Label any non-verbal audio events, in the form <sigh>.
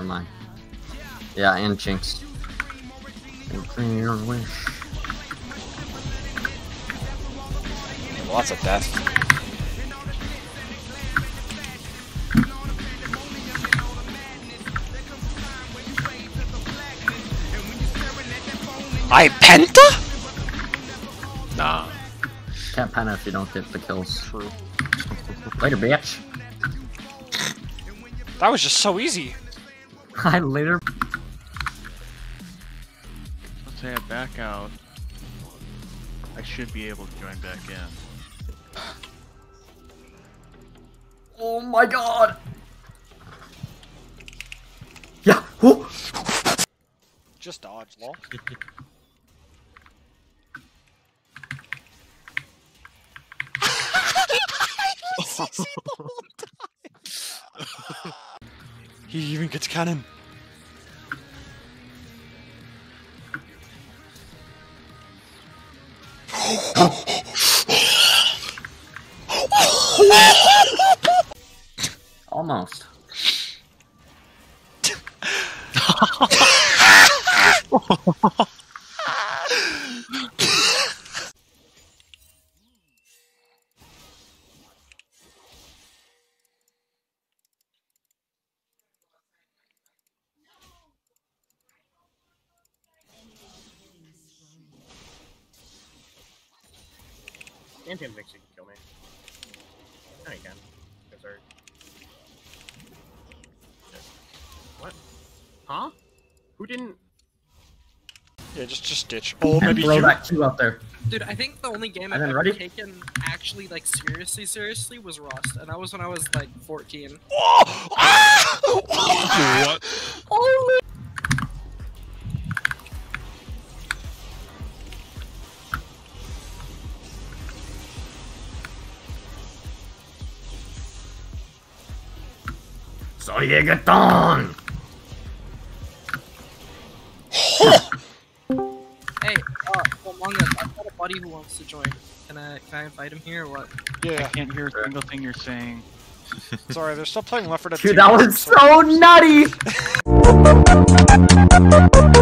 Never mind. Yeah, and Chinks. And your wish. Lots of death. I penta? Nah. Can't pen if you don't get the kills. True. Later, bitch. That was just so easy. I later. Let's say I back out. I should be able to join back in. Oh my god! Yeah! Whoo! Just dodge, lol. <laughs> he even gets cannon. Almost. <laughs> Antium thinks he can kill me. No, he can. Yes, sir. Shit. What? Huh? Who didn't? Yeah, just just ditch. Oh, maybe throw you. that Q out there. Dude, I think the only game I've then ever ready? taken actually like seriously, seriously was Rust, and that was when I was like 14. Oh! Ah! <laughs> what? So you get on! <laughs> Hey, uh, Among Us, I've got a buddy who wants to join. Can I can I invite him here or what? Yeah. I can't hear a single thing you're saying. <laughs> sorry, they're still playing Left 4 Dead Dude, 2. that was so nutty! <laughs>